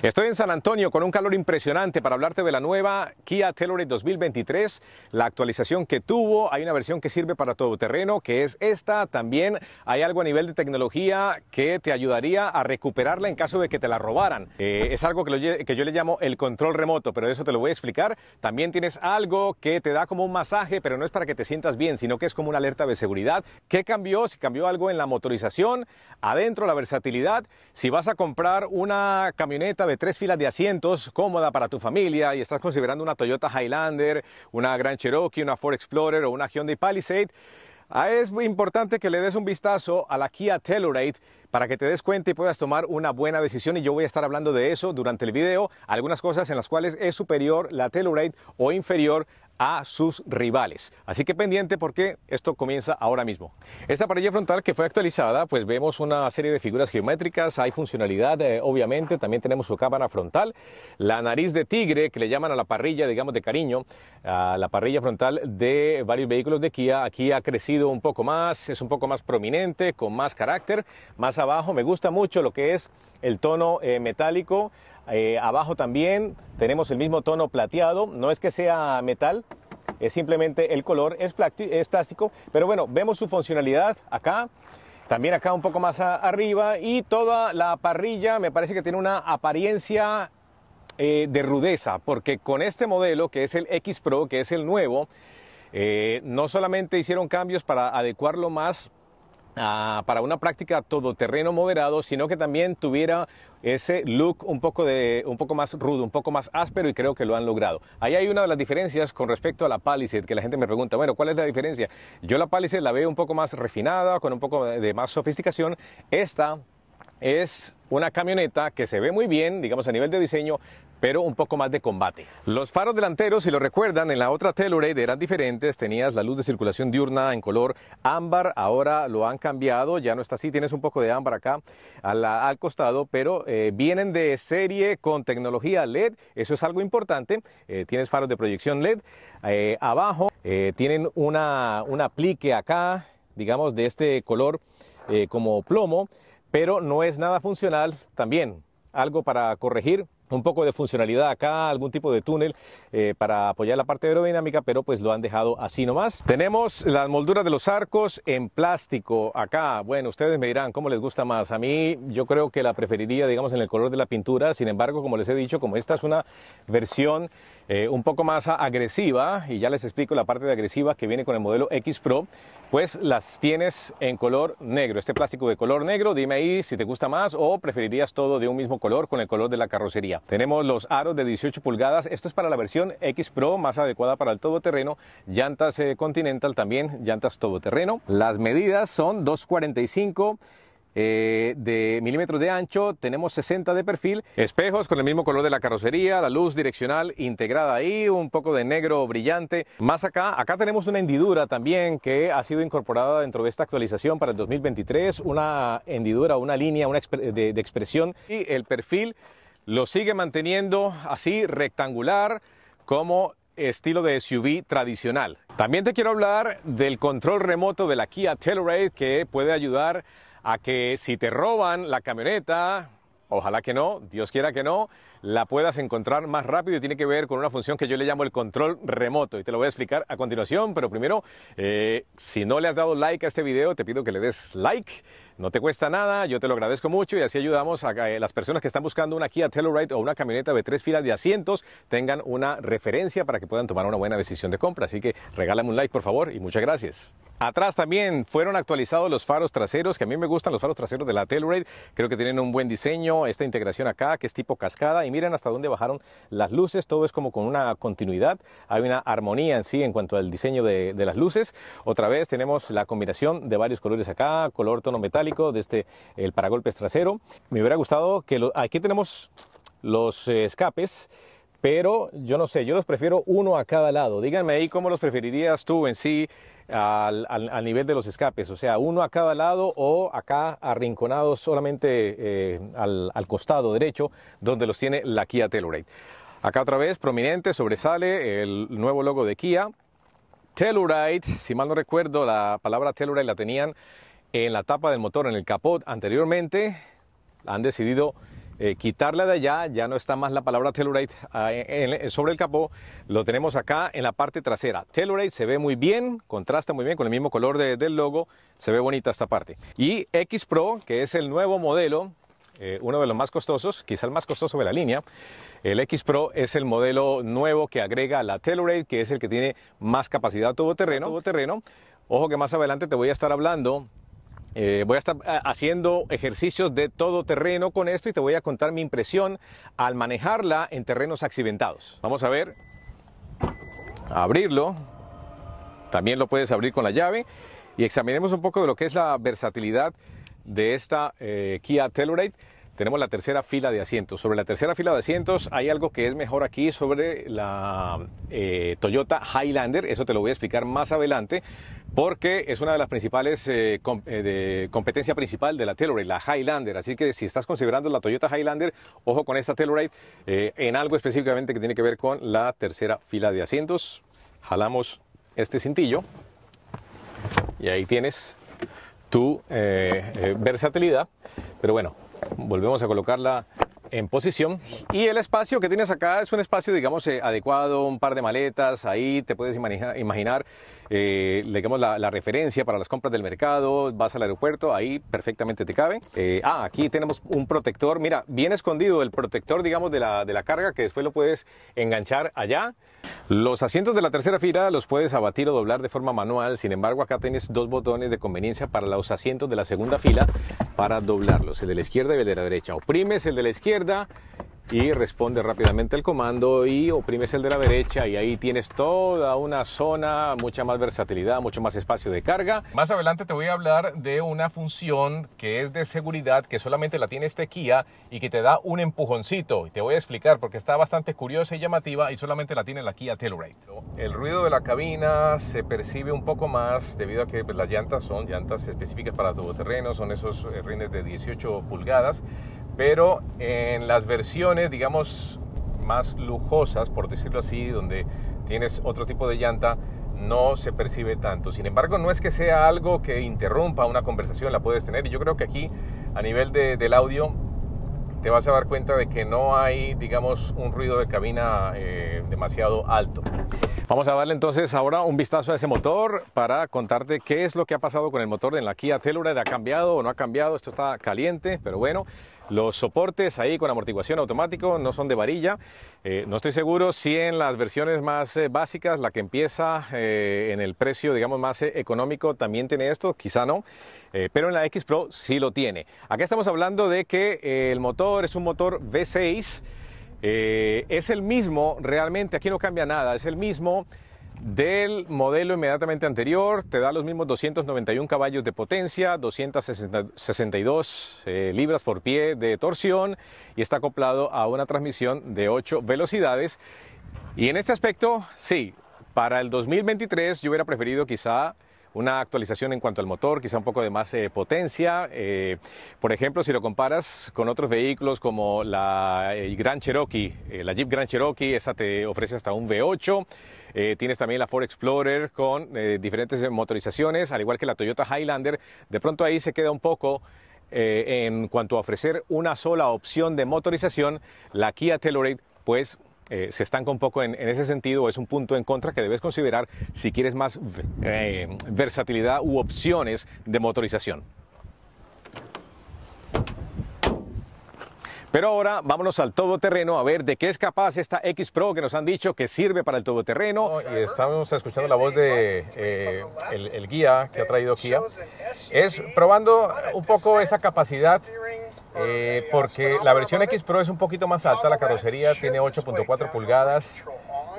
Estoy en San Antonio con un calor impresionante para hablarte de la nueva Kia Telluride 2023, la actualización que tuvo, hay una versión que sirve para todoterreno, que es esta, también hay algo a nivel de tecnología que te ayudaría a recuperarla en caso de que te la robaran. Eh, es algo que, que yo le llamo el control remoto, pero eso te lo voy a explicar. También tienes algo que te da como un masaje, pero no es para que te sientas bien, sino que es como una alerta de seguridad. ¿Qué cambió? Si cambió algo en la motorización, adentro la versatilidad, si vas a comprar una camioneta de tres filas de asientos cómoda para tu familia y estás considerando una Toyota Highlander, una Grand Cherokee, una Ford Explorer o una Hyundai Palisade, ah, es importante que le des un vistazo a la Kia Telluride para que te des cuenta y puedas tomar una buena decisión. Y yo voy a estar hablando de eso durante el video, algunas cosas en las cuales es superior la Telluride o inferior a sus rivales. Así que pendiente porque esto comienza ahora mismo. Esta parrilla frontal que fue actualizada, pues vemos una serie de figuras geométricas, hay funcionalidad eh, obviamente, también tenemos su cámara frontal, la nariz de tigre que le llaman a la parrilla, digamos de cariño, a la parrilla frontal de varios vehículos de Kia, aquí ha crecido un poco más, es un poco más prominente, con más carácter, más abajo me gusta mucho lo que es el tono eh, metálico, eh, abajo también tenemos el mismo tono plateado, no es que sea metal, es simplemente el color, es, es plástico, pero bueno, vemos su funcionalidad acá, también acá un poco más arriba y toda la parrilla me parece que tiene una apariencia eh, de rudeza, porque con este modelo que es el X Pro, que es el nuevo, eh, no solamente hicieron cambios para adecuarlo más Para una práctica todoterreno moderado, sino que también tuviera ese look un poco, de, un poco más rudo, un poco más áspero y creo que lo han logrado. Ahí hay una de las diferencias con respecto a la Palisade, que la gente me pregunta, bueno, ¿cuál es la diferencia? Yo la Palisade la veo un poco más refinada, con un poco de más sofisticación. Esta es una camioneta que se ve muy bien, digamos a nivel de diseño, pero un poco más de combate. Los faros delanteros, si lo recuerdan, en la otra Telluride eran diferentes, tenías la luz de circulación diurna en color ámbar, ahora lo han cambiado, ya no está así, tienes un poco de ámbar acá al, costado, pero eh, vienen de serie con tecnología LED, eso es algo importante, eh, tienes faros de proyección LED, eh, abajo tienen una, un aplique acá, digamos de este color como plomo, pero no es nada funcional también. Algo para corregir, un poco de funcionalidad acá, algún tipo de túnel eh, para apoyar la parte aerodinámica, pero pues lo han dejado así nomás. Tenemos las molduras de los arcos en plástico acá. Bueno, ustedes me dirán cómo les gusta más. A mí yo creo que la preferiría, digamos, en el color de la pintura. Sin embargo, como les he dicho, como esta es una versión eh, un poco más agresiva, y ya les explico la parte de agresiva que viene con el modelo X Pro, pues las tienes en color negro, este plástico de color negro, dime ahí si te gusta más o preferirías todo de un mismo color con el color de la carrocería. Tenemos los aros de 18 pulgadas, esto es para la versión X Pro, más adecuada para el todoterreno, llantas eh, Continental también, llantas todoterreno. Las medidas son 245 eh, de milímetros de ancho, tenemos 60 de perfil, espejos con el mismo color de la carrocería, la luz direccional integrada ahí, un poco de negro brillante. Más acá, acá tenemos una hendidura también que ha sido incorporada dentro de esta actualización para el 2023, una hendidura, una línea una de, de expresión y el perfil lo sigue manteniendo así rectangular como estilo de SUV tradicional. También te quiero hablar del control remoto de la Kia Telluride que puede ayudar a que si te roban la camioneta, ojalá que no, Dios quiera que no, la puedas encontrar más rápido y tiene que ver con una función que yo le llamo el control remoto y te lo voy a explicar a continuación, pero primero, eh, si no le has dado like a este video, te pido que le des like, no te cuesta nada, yo te lo agradezco mucho y así ayudamos a que las personas que están buscando una Kia Telluride o una camioneta de tres filas de asientos tengan una referencia para que puedan tomar una buena decisión de compra, así que regálame un like por favor y muchas gracias. Atrás también fueron actualizados los faros traseros, que a mí me gustan los faros traseros de la Telluride. Creo que tienen un buen diseño, esta integración acá, que es tipo cascada. Y miren hasta dónde bajaron las luces, todo es como con una continuidad. Hay una armonía en sí en cuanto al diseño de, las luces. Otra vez tenemos la combinación de varios colores acá, color tono metálico, desde este, el paragolpes trasero. Me hubiera gustado que aquí tenemos los eh, escapes pero yo no sé, yo los prefiero uno a cada lado. Díganme ahí cómo los preferirías tú en sí al, nivel de los escapes, o sea, uno a cada lado o acá arrinconados solamente eh, al, costado derecho, donde los tiene la Kia Telluride. Acá otra vez, prominente, sobresale el nuevo logo de Kia. Telluride, si mal no recuerdo, la palabra Telluride la tenían en la tapa del motor, en el capot anteriormente. Han decidido eh, quitarla de allá, ya no está más la palabra Telluride ah, sobre el capó, lo tenemos acá en la parte trasera. Telluride se ve muy bien, contrasta muy bien con el mismo color del logo, se ve bonita esta parte. Y X Pro, que es el nuevo modelo, eh, uno de los más costosos, quizá el más costoso de la línea. El X Pro es el modelo nuevo que agrega la Telluride, que es el que tiene más capacidad todoterreno. terreno. Ojo que más adelante te voy a estar hablando eh, voy a estar eh, haciendo ejercicios de todo terreno con esto y te voy a contar mi impresión al manejarla en terrenos accidentados. Vamos a ver, abrirlo. También lo puedes abrir con la llave y examinemos un poco de lo que es la versatilidad de esta eh, Kia Telluride tenemos la tercera fila de asientos. Sobre la tercera fila de asientos hay algo que es mejor aquí sobre la eh, Toyota Highlander, eso te lo voy a explicar más adelante, porque es una de las principales eh, de competencia principal de la Telluride, la Highlander. Así que si estás considerando la Toyota Highlander, ojo con esta Telluride en algo específicamente que tiene que ver con la tercera fila de asientos. Jalamos este cintillo y ahí tienes tu versatilidad. Pero bueno, volvemos a colocarla en posición y el espacio que tienes acá es un espacio digamos eh, adecuado, un par de maletas, ahí te puedes imaginar, eh, digamos la, referencia para las compras del mercado, vas al aeropuerto, ahí perfectamente te cabe. Eh, ah, aquí tenemos un protector, mira, bien escondido el protector digamos de la, de la carga que después lo puedes enganchar allá. Los asientos de la tercera fila los puedes abatir o doblar de forma manual, sin embargo acá tienes dos botones de conveniencia para los asientos de la segunda fila para doblarlos, el de la izquierda y el de la derecha. Oprimes el de la izquierda y responde rápidamente el comando y oprimes el de la derecha y ahí tienes toda una zona, mucha más versatilidad, mucho más espacio de carga. Más adelante te voy a hablar de una función que es de seguridad que solamente la tiene este Kia y que te da un empujoncito te voy a explicar porque está bastante curiosa y llamativa y solamente la tiene la Kia Telluride. El ruido de la cabina se percibe un poco más debido a que pues, las llantas son llantas específicas para todoterreno, son esos eh, rines de 18 pulgadas pero en las versiones, digamos, más lujosas, por decirlo así, donde tienes otro tipo de llanta, no se percibe tanto. Sin embargo, no es que sea algo que interrumpa una conversación, la puedes tener. Y yo creo que aquí, a nivel del audio, te vas a dar cuenta de que no hay, digamos, un ruido de cabina eh, demasiado alto. Vamos a darle entonces ahora un vistazo a ese motor para contarte qué es lo que ha pasado con el motor en la Kia Telluride. ¿Ha cambiado o no ha cambiado? Esto está caliente, pero bueno, los soportes ahí con amortiguación automático no son de varilla. Eh, no estoy seguro si en las versiones más eh, básicas, la que empieza eh, en el precio, digamos, más económico, también tiene esto, quizá no, pero en la X Pro sí lo tiene. Acá estamos hablando de que el motor es un motor V6, es el mismo, realmente aquí no cambia nada, es el mismo del modelo inmediatamente anterior. Te da los mismos 291 caballos de potencia, 262 eh, libras por pie de torsión y está acoplado a una transmisión de 8 velocidades. Y en este aspecto, sí, para el 2023 yo hubiera preferido quizá una actualización en cuanto al motor, quizá un poco de más eh, potencia. Eh, por ejemplo, si lo comparas con otros vehículos como la eh, Cherokee, la Jeep Grand Cherokee, esa te ofrece hasta un V8. tienes también la Ford Explorer con diferentes motorizaciones, al igual que la Toyota Highlander. De pronto ahí se queda un poco en cuanto a ofrecer una sola opción de motorización. La Kia Telluride, pues eh, se estanca un poco en, ese sentido, es un punto en contra que debes considerar si quieres más eh, versatilidad u opciones de motorización. Pero ahora vámonos al todoterreno a ver de qué es capaz esta X Pro que nos han dicho que sirve para el todoterreno. y estamos escuchando la voz de eh, el guía que ha traído Kia. Es probando un poco esa capacidad eh, porque la versión X Pro es un poquito más alta, la carrocería tiene 8.4 pulgadas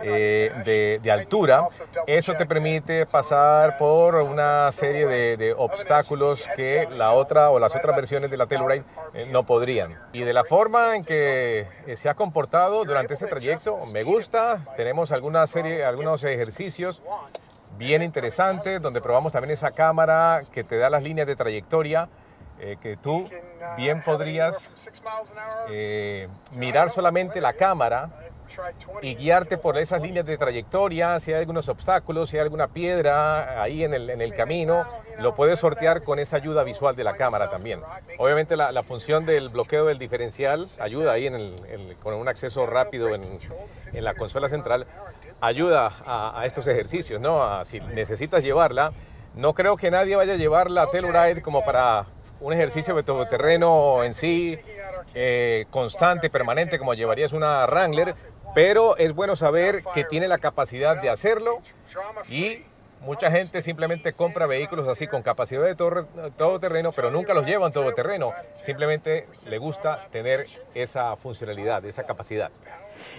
eh, de, altura. Eso te permite pasar por una serie de, obstáculos que la otra o las otras versiones de la Telluride eh, no podrían. Y de la forma en que se ha comportado durante este trayecto, me gusta. Tenemos alguna serie, algunos ejercicios bien interesantes donde probamos también esa cámara que te da las líneas de trayectoria eh, que tú bien podrías eh, mirar solamente la cámara y guiarte por esas líneas de trayectoria, si hay algunos obstáculos, si hay alguna piedra ahí en el, en el camino, lo puedes sortear con esa ayuda visual de la cámara también. Obviamente la, la función del bloqueo del diferencial ayuda ahí en el, con un acceso rápido en, en la consola central, ayuda a, a, estos ejercicios, ¿no? si necesitas llevarla, no creo que nadie vaya a llevar la Telluride como para un ejercicio de todoterreno en sí, eh, constante, permanente, como llevarías una Wrangler, pero es bueno saber que tiene la capacidad de hacerlo y mucha gente simplemente compra vehículos así con capacidad de todo, todoterreno, pero nunca los llevan todoterreno, simplemente le gusta tener esa funcionalidad, esa capacidad.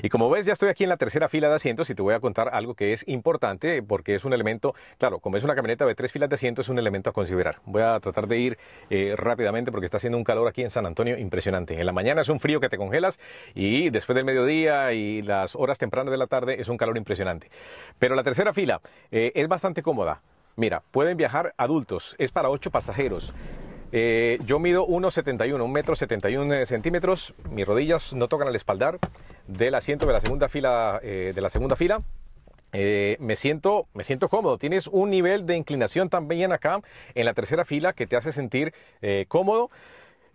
Y como ves, ya estoy aquí en la tercera fila de asientos y te voy a contar algo que es importante porque es un elemento, claro, como es una camioneta de tres filas de asientos, es un elemento a considerar. Voy a tratar de ir eh, rápidamente porque está haciendo un calor aquí en San Antonio impresionante. En la mañana es un frío que te congelas y después del mediodía y las horas tempranas de la tarde es un calor impresionante. Pero la tercera fila eh, es bastante cómoda. Mira, pueden viajar adultos, es para ocho pasajeros. Eh, yo mido 1,71, 1 metro 71 centímetros. Mis rodillas no tocan el espaldar del asiento de la segunda fila. Eh, de la segunda fila. Eh, me, siento, me siento cómodo. Tienes un nivel de inclinación también acá en la tercera fila que te hace sentir cómodo.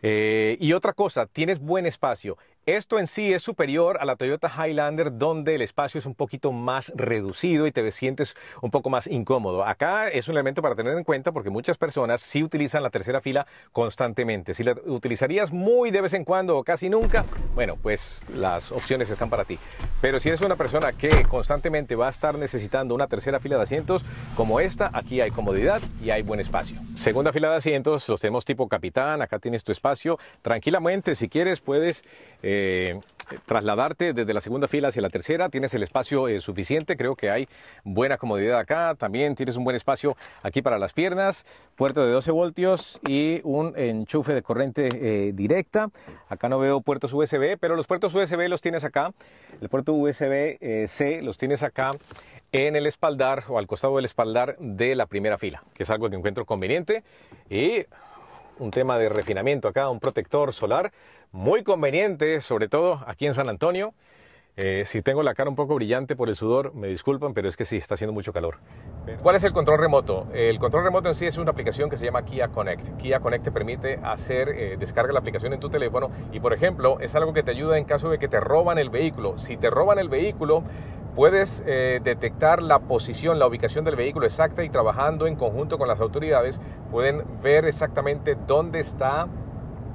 y otra cosa, tienes buen espacio. Esto en sí es superior a la Toyota Highlander donde el espacio es un poquito más reducido y te sientes un poco más incómodo. Acá es un elemento para tener en cuenta porque muchas personas sí utilizan la tercera fila constantemente. Si la utilizarías muy de vez en cuando o casi nunca, bueno, pues las opciones están para ti. Pero si eres una persona que constantemente va a estar necesitando una tercera fila de asientos como esta, aquí hay comodidad y hay buen espacio. Segunda fila de asientos, los tenemos tipo capitán, acá tienes tu espacio. Tranquilamente, si quieres, puedes... Eh, eh, trasladarte desde la segunda fila hacia la tercera. Tienes el espacio eh, suficiente, creo que hay buena comodidad acá. También tienes un buen espacio aquí para las piernas, puerto de 12 voltios y un enchufe de corriente eh, directa. Acá no veo puertos USB, pero los puertos USB los tienes acá. El puerto USB-C los tienes acá en el espaldar o al costado del espaldar de la primera fila, que es algo que encuentro conveniente. Y un tema de refinamiento acá, un protector solar muy conveniente, sobre todo aquí en San Antonio. Eh, si tengo la cara un poco brillante por el sudor, me disculpan, pero es que sí, está haciendo mucho calor. ¿Cuál es el control remoto? El control remoto en sí es una aplicación que se llama Kia Connect. Kia Connect te permite hacer, eh, descarga la aplicación en tu teléfono y, por ejemplo, es algo que te ayuda en caso de que te roban el vehículo. Si te roban el vehículo, puedes eh, detectar la posición, la ubicación del vehículo exacta y trabajando en conjunto con las autoridades pueden ver exactamente dónde está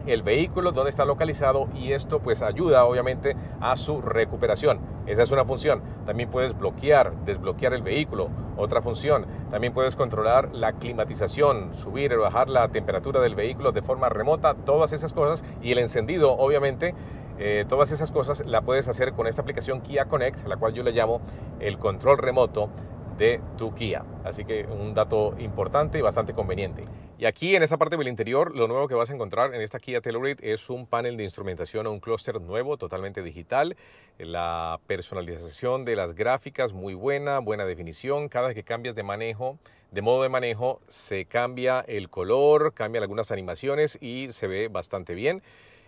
el vehículo, dónde está localizado y esto pues ayuda obviamente a su recuperación. Esa es una función. También puedes bloquear, desbloquear el vehículo. Otra función. También puedes controlar la climatización, subir o bajar la temperatura del vehículo de forma remota. Todas esas cosas y el encendido obviamente. Eh, todas esas cosas la puedes hacer con esta aplicación Kia Connect, la cual yo le llamo el control remoto de tu Kia. Así que un dato importante y bastante conveniente. Y aquí en esta parte del interior, lo nuevo que vas a encontrar en esta Kia Telluride es un panel de instrumentación o un clúster nuevo, totalmente digital. La personalización de las gráficas muy buena, buena definición. Cada vez que cambias de manejo, de modo de manejo, se cambia el color, cambian algunas animaciones y se ve bastante bien.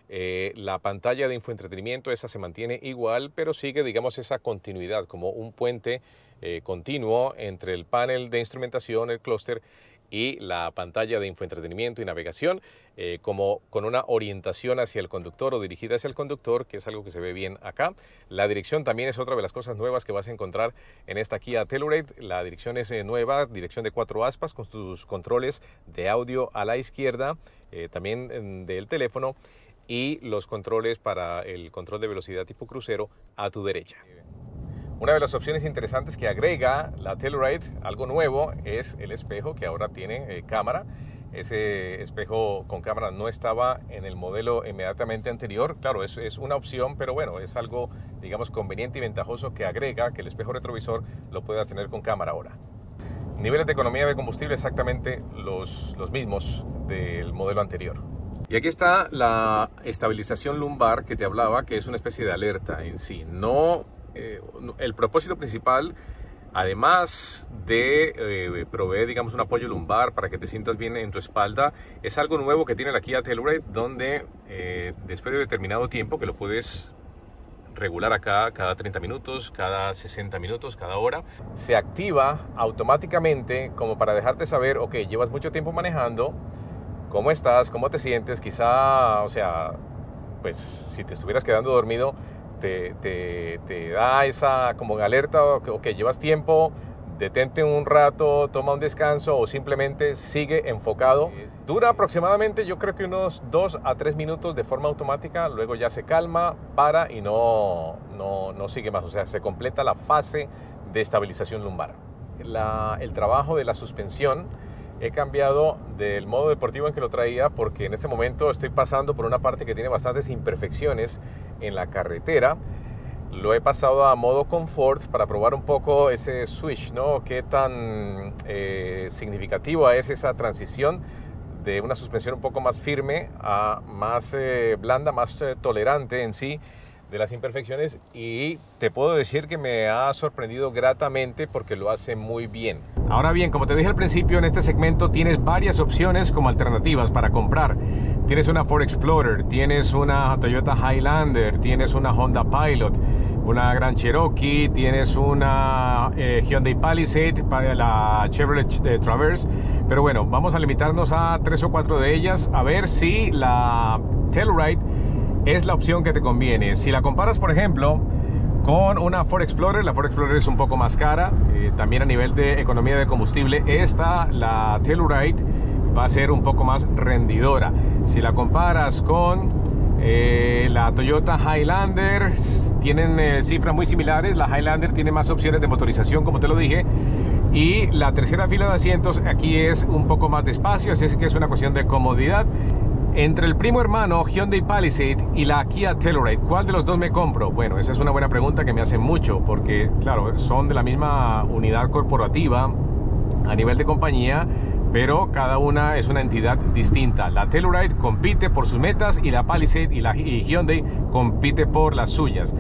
Eh, la pantalla de infoentretenimiento, esa se mantiene igual, pero sigue, digamos, esa continuidad, como un puente eh, continuo entre el panel de instrumentación, el clúster, y la pantalla de infoentretenimiento y navegación, eh, como con una orientación hacia el conductor o dirigida hacia el conductor, que es algo que se ve bien acá. La dirección también es otra de las cosas nuevas que vas a encontrar en esta Kia Telluride. La dirección es nueva, dirección de cuatro aspas, con sus controles de audio a la izquierda, también del teléfono y los controles para el control de velocidad tipo crucero a tu derecha. Una de las opciones interesantes que agrega la Telluride, algo nuevo, es el espejo que ahora tiene eh, cámara. Ese espejo con cámara no estaba en el modelo inmediatamente anterior. Claro, es, es una opción, pero bueno, es algo, digamos, conveniente y ventajoso que agrega que el espejo retrovisor lo puedas tener con cámara ahora. Niveles de economía de combustible exactamente los, los mismos del modelo anterior. Y aquí está la estabilización lumbar que te hablaba, que es una especie de alerta en sí. No, eh, el propósito principal, además de eh, proveer, digamos, un apoyo lumbar para que te sientas bien en tu espalda, es algo nuevo que tiene la Kia Telluride, donde eh, después de determinado tiempo, que lo puedes regular acá cada 30 minutos, cada 60 minutos, cada hora. Se activa automáticamente como para dejarte saber, ok, llevas mucho tiempo manejando, ¿cómo estás? ¿Cómo te sientes? Quizá, o sea, pues si te estuvieras quedando dormido, te, te, da esa como alerta, ok, llevas tiempo, detente un rato, toma un descanso o simplemente sigue enfocado. Dura aproximadamente yo creo que unos 2 a 3 minutos de forma automática, luego ya se calma, para y no, no, no sigue más, o sea, se completa la fase de estabilización lumbar. el trabajo de la suspensión he cambiado del modo deportivo en que lo traía porque en este momento estoy pasando por una parte que tiene bastantes imperfecciones en la carretera lo he pasado a modo confort para probar un poco ese switch, ¿no? Qué tan eh, significativa es esa transición de una suspensión un poco más firme a más eh, blanda, más eh, tolerante en sí de las imperfecciones y te puedo decir que me ha sorprendido gratamente porque lo hace muy bien. Ahora bien, como te dije al principio, en este segmento tienes varias opciones como alternativas para comprar. Tienes una Ford Explorer, tienes una Toyota Highlander, tienes una Honda Pilot, una Gran Cherokee, tienes una eh, Hyundai Palisade, la Chevrolet eh, Traverse. Pero bueno, vamos a limitarnos a tres o cuatro de ellas a ver si la Telluride es la opción que te conviene. Si la comparas, por ejemplo, con una Ford Explorer, la Ford Explorer es un poco más cara, eh, también a nivel de economía de combustible, esta, la Telluride, va a ser un poco más rendidora. Si la comparas con eh, la Toyota Highlander, tienen eh, cifras muy similares, la Highlander tiene más opciones de motorización, como te lo dije, y la tercera fila de asientos aquí es un poco más despacio, así que es una cuestión de comodidad. Entre el primo hermano Hyundai Palisade y la Kia Telluride, ¿cuál de los dos me compro? Bueno, esa es una buena pregunta que me hacen mucho porque, claro, son de la misma unidad corporativa a nivel de compañía, pero cada una es una entidad distinta. La Telluride compite por sus metas y la Palisade y la Hyundai compite por las suyas.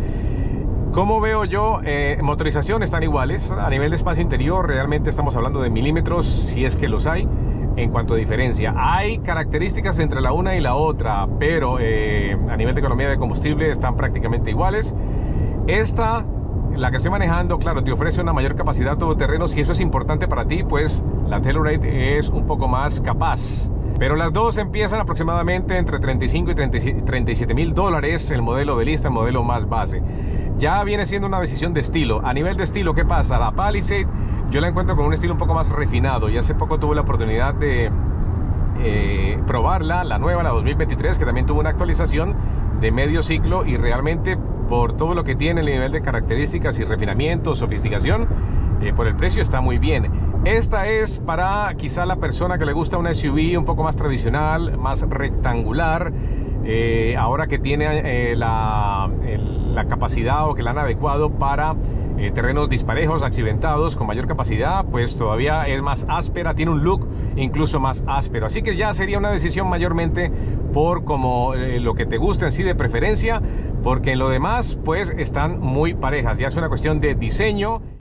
¿Cómo veo yo? Eh, motorización están iguales. A nivel de espacio interior realmente estamos hablando de milímetros, si es que los hay en cuanto a diferencia. Hay características entre la una y la otra, pero eh, a nivel de economía de combustible están prácticamente iguales. Esta, la que estoy manejando, claro, te ofrece una mayor capacidad todoterreno. Si eso es importante para ti, pues la Telluride es un poco más capaz. Pero las dos empiezan aproximadamente entre 35 y 37 mil dólares el modelo de lista, el modelo más base. Ya viene siendo una decisión de estilo. A nivel de estilo, ¿qué pasa? La Palisade yo la encuentro con un estilo un poco más refinado y hace poco tuve la oportunidad de eh, probarla, la nueva, la 2023, que también tuvo una actualización de medio ciclo y realmente por todo lo que tiene el nivel de características y refinamiento, sofisticación, eh, por el precio está muy bien. Esta es para quizá la persona que le gusta una SUV un poco más tradicional, más rectangular, eh, ahora que tiene la, la capacidad o que la han adecuado para eh, terrenos disparejos, accidentados, con mayor capacidad, pues todavía es más áspera, tiene un look incluso más áspero. Así que ya sería una decisión mayormente por como eh, lo que te guste en sí de preferencia, porque en lo demás pues están muy parejas, ya es una cuestión de diseño.